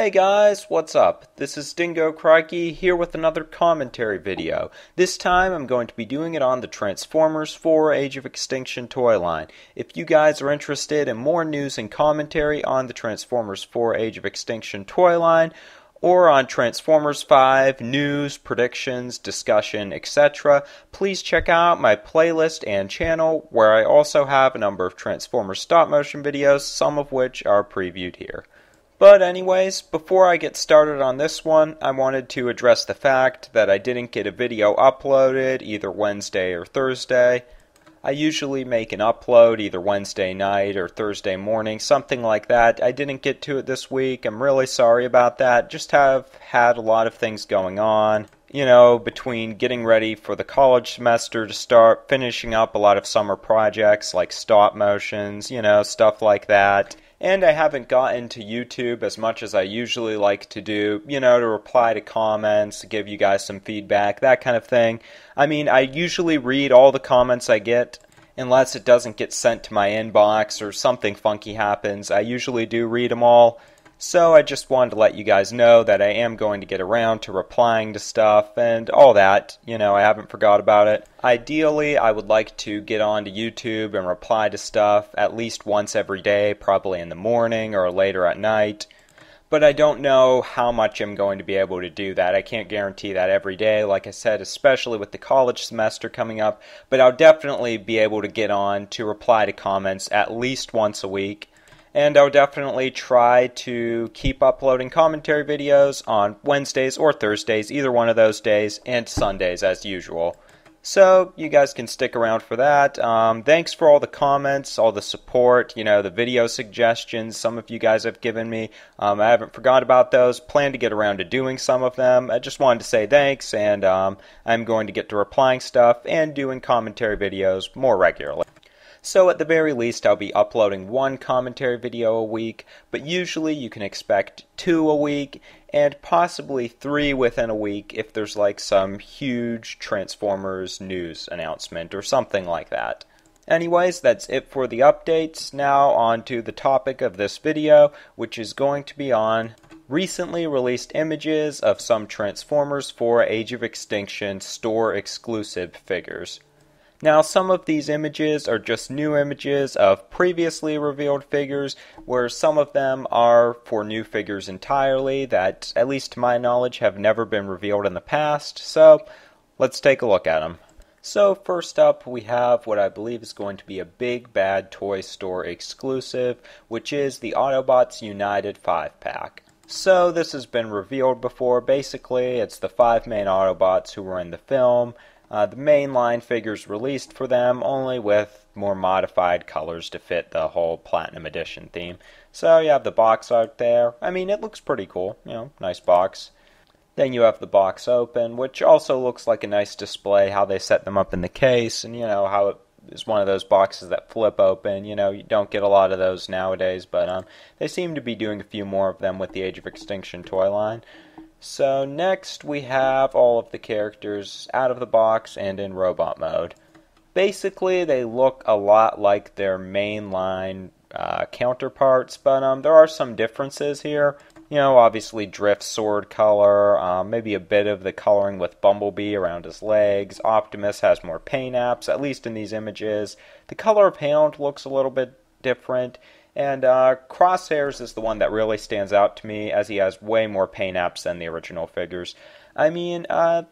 Hey guys, what's up? This is Dingo Crikey here with another commentary video. This time I'm going to be doing it on the Transformers 4 Age of Extinction toy line. If you guys are interested in more news and commentary on the Transformers 4 Age of Extinction toy line, or on Transformers 5, news, predictions, discussion, etc., please check out my playlist and channel where I also have a number of Transformers stop motion videos, some of which are previewed here. But, anyways, before I get started on this one, I wanted to address the fact that I didn't get a video uploaded either Wednesday or Thursday. I usually make an upload either Wednesday night or Thursday morning, something like that. I didn't get to it this week. I'm really sorry about that. Just have had a lot of things going on. You know, between getting ready for the college semester to start, finishing up a lot of summer projects like stop motions, you know, stuff like that and I haven't gotten to YouTube as much as I usually like to do, you know, to reply to comments, to give you guys some feedback, that kind of thing. I mean, I usually read all the comments I get, unless it doesn't get sent to my inbox or something funky happens. I usually do read them all. So I just wanted to let you guys know that I am going to get around to replying to stuff and all that. You know, I haven't forgot about it. Ideally, I would like to get onto YouTube and reply to stuff at least once every day, probably in the morning or later at night. But I don't know how much I'm going to be able to do that. I can't guarantee that every day, like I said, especially with the college semester coming up. But I'll definitely be able to get on to reply to comments at least once a week and I'll definitely try to keep uploading commentary videos on Wednesdays or Thursdays, either one of those days, and Sundays as usual. So you guys can stick around for that. Um, thanks for all the comments, all the support, you know, the video suggestions some of you guys have given me. Um, I haven't forgot about those. Plan to get around to doing some of them. I just wanted to say thanks, and um, I'm going to get to replying stuff and doing commentary videos more regularly. So at the very least, I'll be uploading one commentary video a week, but usually you can expect two a week and possibly three within a week if there's like some huge Transformers news announcement or something like that. Anyways, that's it for the updates. Now on to the topic of this video, which is going to be on recently released images of some Transformers 4 Age of Extinction store exclusive figures. Now, some of these images are just new images of previously revealed figures, where some of them are for new figures entirely that, at least to my knowledge, have never been revealed in the past. So, let's take a look at them. So, first up, we have what I believe is going to be a big bad toy store exclusive, which is the Autobots United 5 pack. So, this has been revealed before. Basically, it's the five main Autobots who were in the film uh, the mainline figures released for them, only with more modified colors to fit the whole Platinum Edition theme. So you have the box art there. I mean, it looks pretty cool. You know, nice box. Then you have the box open, which also looks like a nice display, how they set them up in the case, and you know, how it is one of those boxes that flip open. You know, you don't get a lot of those nowadays, but um, they seem to be doing a few more of them with the Age of Extinction toy line. So next we have all of the characters out of the box and in robot mode. Basically, they look a lot like their mainline uh, counterparts, but um, there are some differences here. You know, obviously Drift sword color, um, maybe a bit of the coloring with Bumblebee around his legs. Optimus has more paint apps, at least in these images. The color of Hound looks a little bit different. And uh, Crosshairs is the one that really stands out to me, as he has way more paint apps than the original figures. I mean, uh,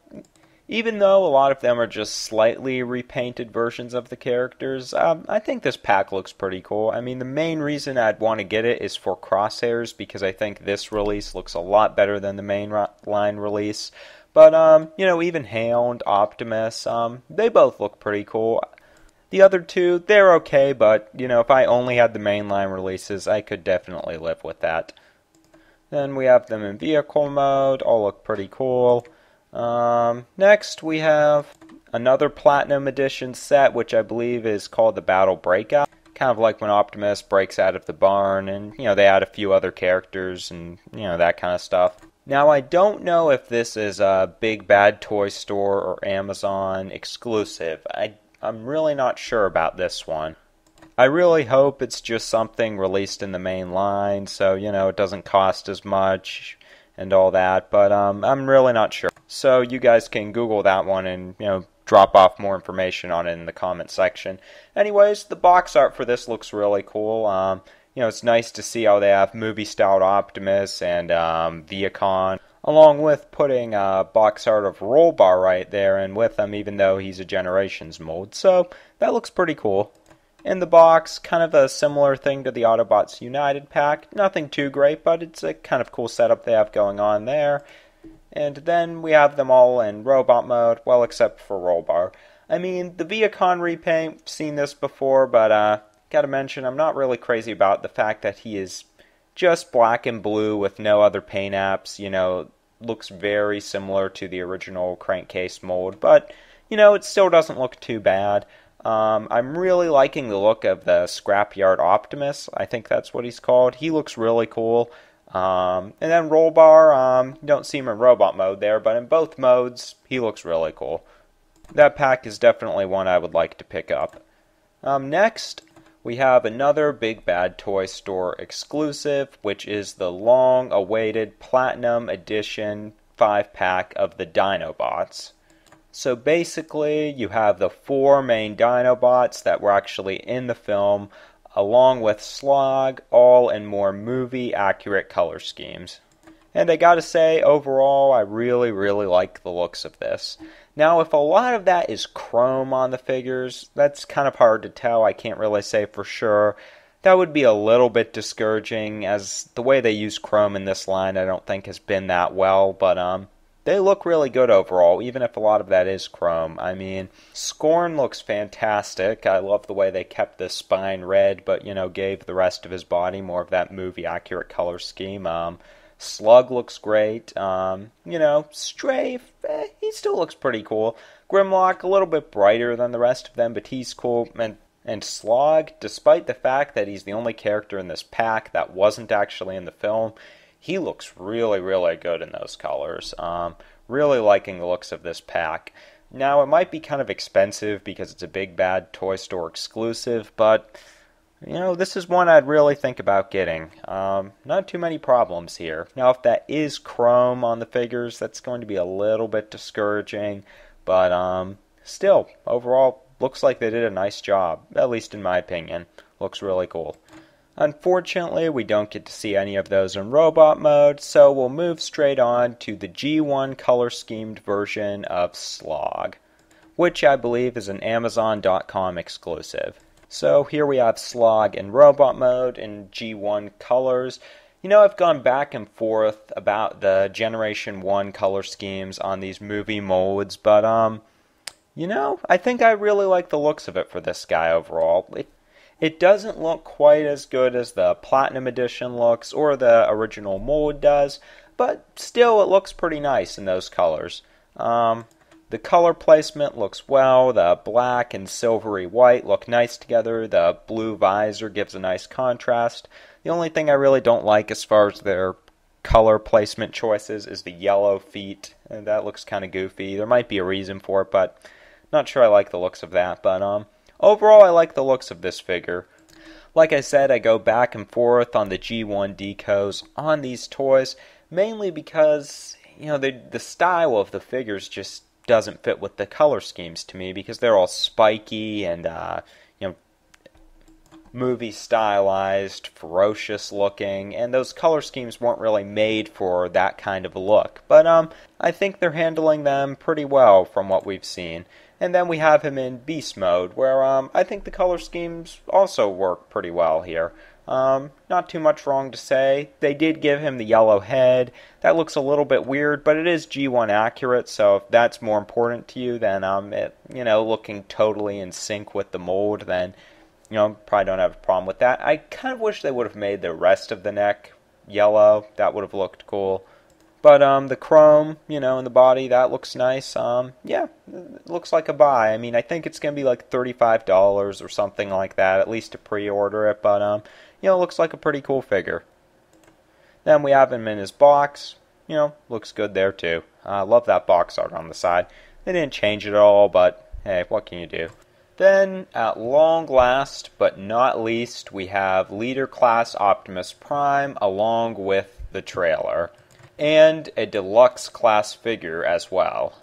even though a lot of them are just slightly repainted versions of the characters, um, I think this pack looks pretty cool. I mean, the main reason I'd want to get it is for Crosshairs, because I think this release looks a lot better than the main line release. But, um, you know, even Hound, Optimus, um, they both look pretty cool. The other two, they're okay, but, you know, if I only had the mainline releases, I could definitely live with that. Then we have them in vehicle mode, all look pretty cool. Um, next, we have another Platinum Edition set, which I believe is called the Battle Breakout. Kind of like when Optimus breaks out of the barn, and, you know, they add a few other characters and, you know, that kind of stuff. Now, I don't know if this is a Big Bad Toy Store or Amazon exclusive. I I'm really not sure about this one. I really hope it's just something released in the main line, so you know it doesn't cost as much and all that. But um, I'm really not sure. So you guys can Google that one and you know drop off more information on it in the comment section. Anyways, the box art for this looks really cool. Um, you know, it's nice to see how they have movie-styled Optimus and um, Vehicon, along with putting a box art of Rollbar right there and with him, even though he's a Generations mold. So that looks pretty cool. In the box, kind of a similar thing to the Autobots United pack. Nothing too great, but it's a kind of cool setup they have going on there. And then we have them all in robot mode, well, except for Rollbar. I mean, the Vehicon repaint, seen this before, but uh, gotta mention, I'm not really crazy about the fact that he is just black and blue with no other paint apps. You know, looks very similar to the original crankcase mold, but you know, it still doesn't look too bad. Um, I'm really liking the look of the Scrapyard Optimus. I think that's what he's called. He looks really cool. Um, and then Rollbar, um, you don't see him in robot mode there, but in both modes, he looks really cool. That pack is definitely one I would like to pick up. Um, next, we have another Big Bad Toy Store exclusive, which is the long awaited Platinum Edition 5 pack of the Dinobots. So basically, you have the four main Dinobots that were actually in the film, along with Slog, all in more movie accurate color schemes. And I gotta say, overall, I really, really like the looks of this. Now, if a lot of that is chrome on the figures, that's kind of hard to tell. I can't really say for sure. That would be a little bit discouraging, as the way they use chrome in this line I don't think has been that well, but um, they look really good overall, even if a lot of that is chrome. I mean, Scorn looks fantastic. I love the way they kept the spine red, but, you know, gave the rest of his body more of that movie accurate color scheme. Um, Slug looks great. Um, you know, Strafe, eh, he still looks pretty cool. Grimlock, a little bit brighter than the rest of them, but he's cool. And, and Slog, despite the fact that he's the only character in this pack that wasn't actually in the film, he looks really, really good in those colors. Um, really liking the looks of this pack. Now, it might be kind of expensive because it's a big bad toy store exclusive, but you know, this is one I'd really think about getting. Um, not too many problems here. Now, if that is chrome on the figures, that's going to be a little bit discouraging, but um, still, overall, looks like they did a nice job, at least in my opinion. Looks really cool. Unfortunately, we don't get to see any of those in robot mode, so we'll move straight on to the G1 color schemed version of Slog, which I believe is an Amazon.com exclusive. So here we have Slog in robot mode in G1 colors. You know, I've gone back and forth about the Generation 1 color schemes on these movie molds, but, um, you know, I think I really like the looks of it for this guy overall. It, it doesn't look quite as good as the Platinum Edition looks or the original mold does, but still it looks pretty nice in those colors. Um, the color placement looks well. The black and silvery white look nice together. The blue visor gives a nice contrast. The only thing I really don't like as far as their color placement choices is the yellow feet. And that looks kind of goofy. There might be a reason for it, but not sure I like the looks of that. But um, overall, I like the looks of this figure. Like I said, I go back and forth on the G1 decos on these toys, mainly because you know the the style of the figures just doesn't fit with the color schemes to me because they're all spiky and uh, you know movie stylized, ferocious looking, and those color schemes weren't really made for that kind of a look. But um, I think they're handling them pretty well from what we've seen. And then we have him in beast mode, where um, I think the color schemes also work pretty well here. Um, not too much wrong to say. They did give him the yellow head. That looks a little bit weird, but it is G1 accurate, so if that's more important to you than um, it, you know, looking totally in sync with the mold, then you know, probably don't have a problem with that. I kind of wish they would have made the rest of the neck yellow. That would have looked cool. But um, the chrome, you know, in the body, that looks nice. Um, yeah, looks like a buy. I mean, I think it's gonna be like thirty-five dollars or something like that, at least to pre-order it. But um, you know, looks like a pretty cool figure. Then we have him in his box. You know, looks good there too. I uh, love that box art on the side. They didn't change it at all, but hey, what can you do? Then, at long last, but not least, we have Leader Class Optimus Prime along with the trailer, and a deluxe class figure as well.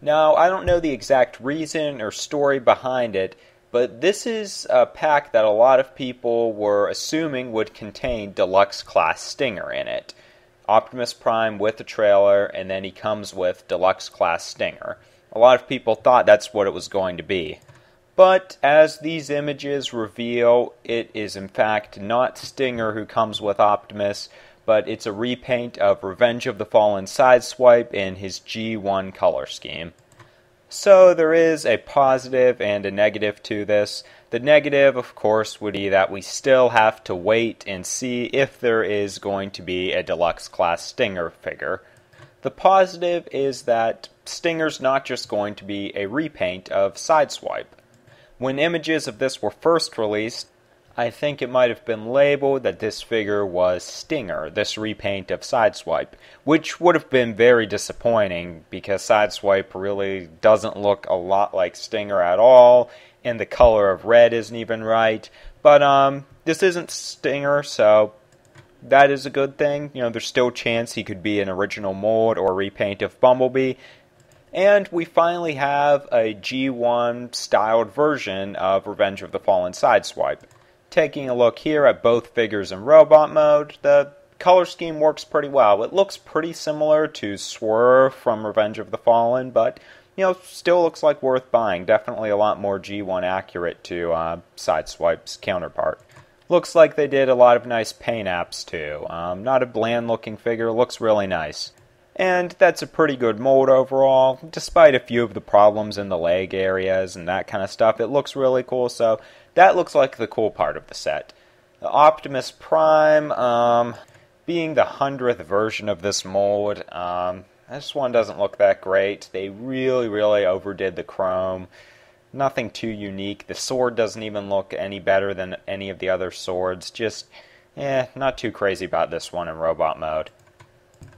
Now, I don't know the exact reason or story behind it, but this is a pack that a lot of people were assuming would contain deluxe class Stinger in it. Optimus Prime with the trailer, and then he comes with deluxe class Stinger. A lot of people thought that's what it was going to be. But as these images reveal, it is in fact not Stinger who comes with Optimus, but it's a repaint of Revenge of the Fallen Sideswipe in his G1 color scheme. So there is a positive and a negative to this. The negative, of course, would be that we still have to wait and see if there is going to be a deluxe class Stinger figure. The positive is that Stinger's not just going to be a repaint of Sideswipe. When images of this were first released, I think it might have been labeled that this figure was Stinger, this repaint of Sideswipe, which would have been very disappointing because Sideswipe really doesn't look a lot like Stinger at all, and the color of red isn't even right. But um, this isn't Stinger, so that is a good thing. You know, there's still a chance he could be an original mold or repaint of Bumblebee, and we finally have a G1 styled version of Revenge of the Fallen Sideswipe. Taking a look here at both figures in robot mode, the color scheme works pretty well. It looks pretty similar to Swerve from Revenge of the Fallen, but you know, still looks like worth buying. Definitely a lot more G1 accurate to uh, Sideswipe's counterpart. Looks like they did a lot of nice paint apps too. Um, not a bland looking figure, looks really nice. And that's a pretty good mold overall, despite a few of the problems in the leg areas and that kind of stuff. It looks really cool, so that looks like the cool part of the set. The Optimus Prime, um, being the hundredth version of this mold, um, this one doesn't look that great. They really, really overdid the chrome. Nothing too unique. The sword doesn't even look any better than any of the other swords. Just, eh, not too crazy about this one in robot mode.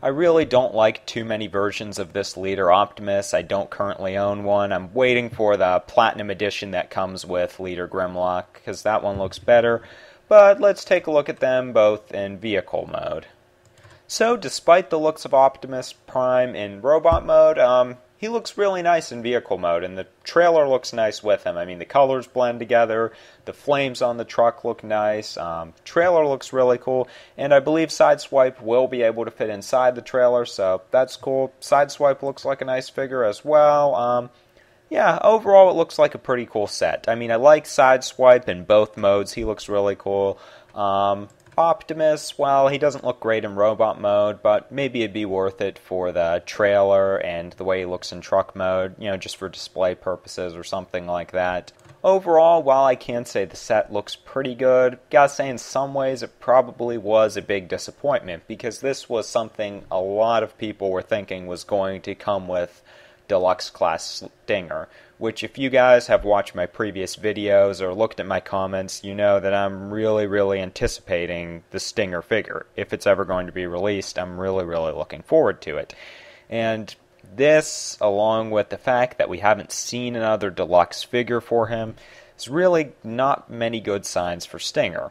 I really don't like too many versions of this Leader Optimus. I don't currently own one. I'm waiting for the Platinum Edition that comes with Leader Grimlock, because that one looks better. But let's take a look at them both in vehicle mode. So, despite the looks of Optimus Prime in robot mode, um, he looks really nice in vehicle mode, and the trailer looks nice with him. I mean, the colors blend together, the flames on the truck look nice, um, trailer looks really cool, and I believe Sideswipe will be able to fit inside the trailer, so that's cool. Sideswipe looks like a nice figure as well. Um, yeah, overall, it looks like a pretty cool set. I mean, I like Sideswipe in both modes, he looks really cool. Um, Optimus, well, he doesn't look great in robot mode, but maybe it'd be worth it for the trailer and the way he looks in truck mode, you know, just for display purposes or something like that. Overall, while I can say the set looks pretty good, gotta say in some ways it probably was a big disappointment because this was something a lot of people were thinking was going to come with deluxe class Stinger, which if you guys have watched my previous videos or looked at my comments, you know that I'm really, really anticipating the Stinger figure. If it's ever going to be released, I'm really, really looking forward to it. And this, along with the fact that we haven't seen another deluxe figure for him, is really not many good signs for Stinger.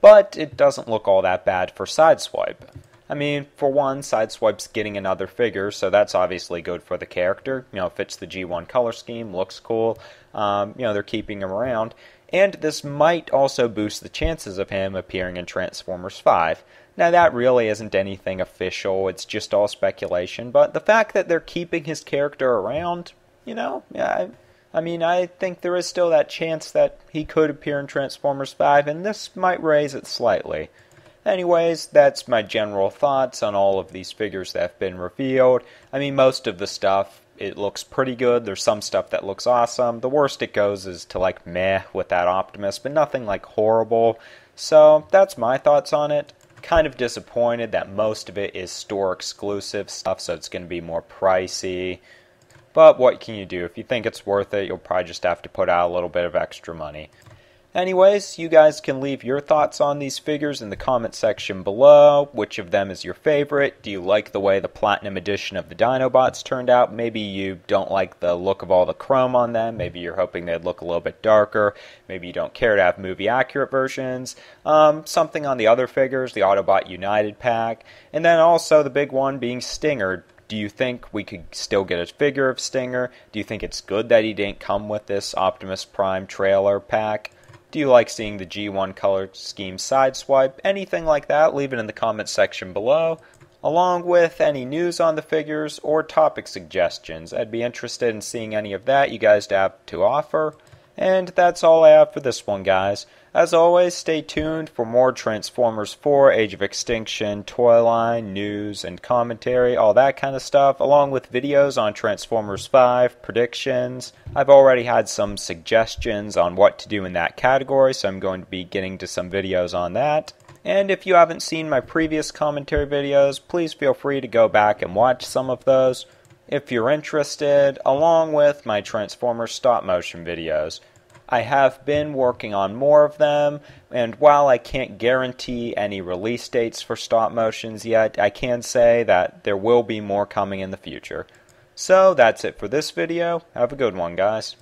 But it doesn't look all that bad for Sideswipe. I mean, for one, Sideswipe's getting another figure, so that's obviously good for the character. You know, fits the G1 color scheme, looks cool. Um, you know, they're keeping him around. And this might also boost the chances of him appearing in Transformers 5. Now, that really isn't anything official, it's just all speculation, but the fact that they're keeping his character around, you know, I, I mean, I think there is still that chance that he could appear in Transformers 5, and this might raise it slightly. Anyways, that's my general thoughts on all of these figures that have been revealed. I mean, most of the stuff, it looks pretty good. There's some stuff that looks awesome. The worst it goes is to like meh with that Optimus, but nothing like horrible. So that's my thoughts on it. Kind of disappointed that most of it is store exclusive stuff, so it's going to be more pricey. But what can you do? If you think it's worth it, you'll probably just have to put out a little bit of extra money. Anyways, you guys can leave your thoughts on these figures in the comment section below. Which of them is your favorite? Do you like the way the Platinum Edition of the Dinobots turned out? Maybe you don't like the look of all the chrome on them. Maybe you're hoping they'd look a little bit darker. Maybe you don't care to have movie accurate versions. Um, something on the other figures, the Autobot United pack. And then also the big one being Stinger. Do you think we could still get a figure of Stinger? Do you think it's good that he didn't come with this Optimus Prime trailer pack? Do you like seeing the G1 color scheme sideswipe? Anything like that, leave it in the comment section below. Along with any news on the figures or topic suggestions. I'd be interested in seeing any of that you guys have to offer. And that's all I have for this one, guys. As always, stay tuned for more Transformers 4, Age of Extinction, toy line, news, and commentary, all that kind of stuff, along with videos on Transformers 5, predictions. I've already had some suggestions on what to do in that category, so I'm going to be getting to some videos on that. And if you haven't seen my previous commentary videos, please feel free to go back and watch some of those if you're interested, along with my Transformers stop motion videos. I have been working on more of them, and while I can't guarantee any release dates for stop motions yet, I can say that there will be more coming in the future. So that's it for this video. Have a good one, guys.